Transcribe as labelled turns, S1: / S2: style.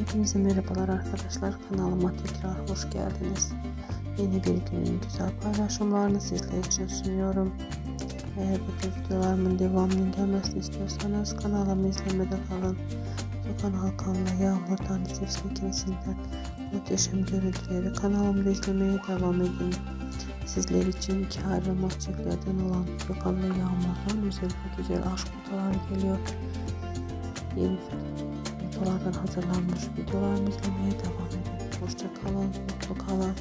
S1: Hepinize merhabalar arkadaşlar. Kanalıma tekrar hoş geldiniz. Yeni bir günün güzel paylaşımlarını sizler için sunuyorum. Eğer bu tür videolarımın devamının gelmesini istiyorsanız kanalımı izlemede kalın. Gökhan Hakan ve Yağmur Tanrısı ikilisinden muhteşem görüntüleri kanalımda izlemeye devam edin. Sizler için iki ayrılmaz çiftlerden olan Gökhan ve Yağmur'dan ve güzel aşk fotoğrafları geliyor. Yeni fotoğraflardan hazırlanmış videolarımı izlemeye devam edin. Hoşça kalın, mutlu kalın.